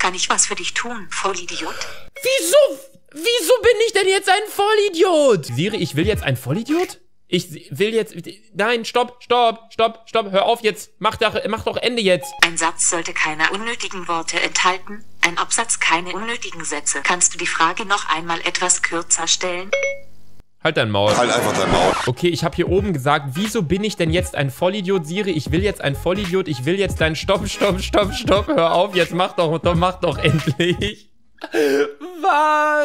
Kann ich was für dich tun, Vollidiot? Wieso? Wieso bin ich denn jetzt ein Vollidiot? Siri, ich will jetzt ein Vollidiot? Ich will jetzt. Nein, stopp, stopp, stopp, stopp, hör auf jetzt. Mach doch, mach doch Ende jetzt. Ein Satz sollte keine unnötigen Worte enthalten, ein Absatz keine unnötigen Sätze. Kannst du die Frage noch einmal etwas kürzer stellen? Halt dein Maul. Halt einfach dein Maul. Okay, ich habe hier oben gesagt, wieso bin ich denn jetzt ein Vollidiot, Siri? Ich will jetzt ein Vollidiot, ich will jetzt dein Stopp, Stopp, Stopp, Stopp, hör auf, jetzt mach doch, mach doch endlich.